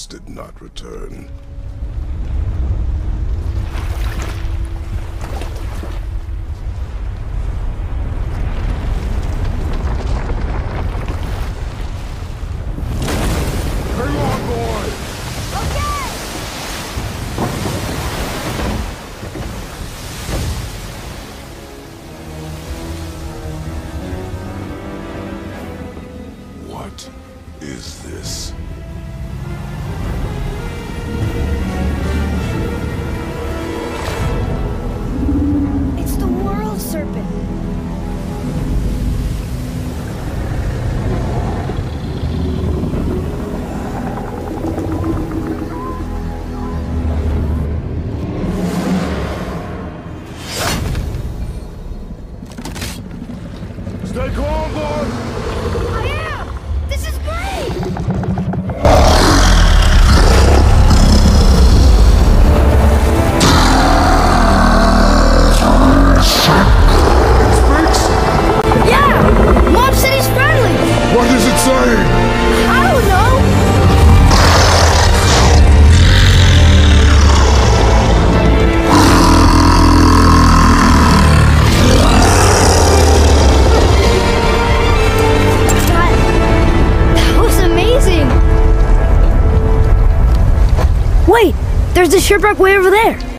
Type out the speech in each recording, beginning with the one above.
Strix did not return. What is this? There's a shipwreck way over there!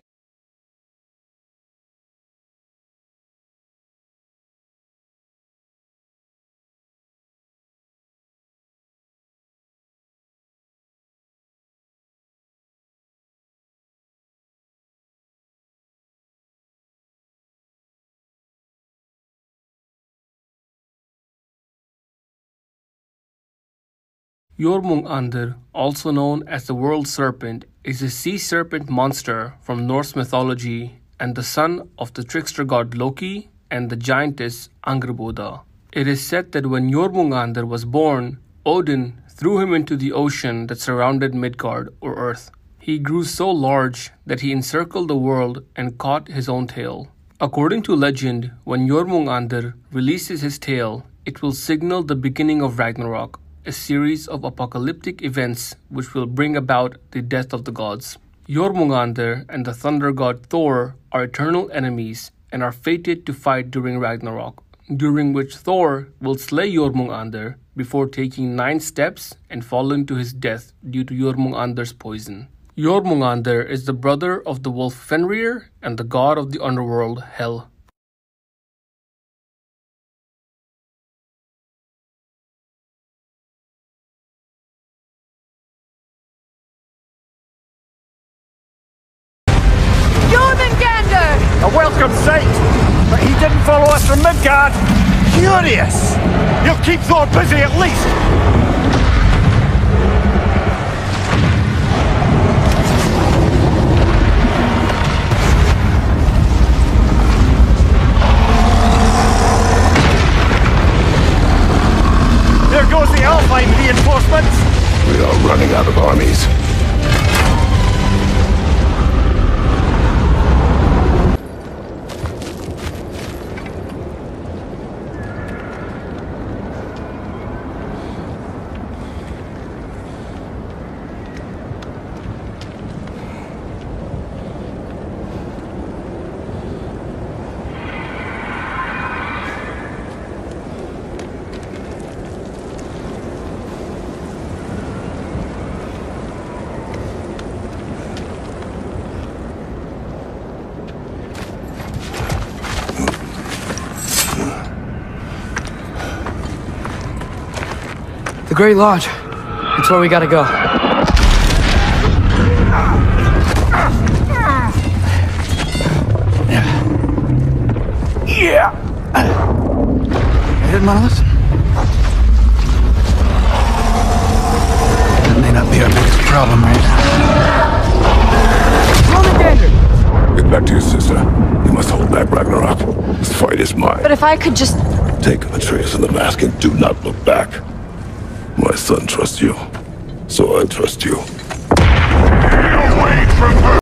Jormungandr, also known as the World Serpent, is a sea serpent monster from Norse mythology and the son of the trickster god Loki and the giantess Angrboda. It is said that when Jormungandr was born, Odin threw him into the ocean that surrounded Midgard or Earth. He grew so large that he encircled the world and caught his own tail. According to legend, when Jormungandr releases his tail, it will signal the beginning of Ragnarok, a series of apocalyptic events which will bring about the death of the gods. Jormungandr and the thunder god Thor are eternal enemies and are fated to fight during Ragnarok, during which Thor will slay Jormungandr before taking nine steps and falling to his death due to Jormungandr's poison. Jormungandr is the brother of the wolf Fenrir and the god of the underworld Hel. Welcome sight, but he didn't follow us from Midgard. Curious. He'll keep Thor busy at least. There goes the Alpine reinforcements. We are running out of armies. The Great Lodge. It's where we gotta go. Yeah. You didn't want to listen? That may not be our biggest problem right now. Get back to your sister. You must hold back Ragnarok. This fight is mine. But if I could just. Take Atreus and the mask and do not look back. My son trusts you, so I trust you.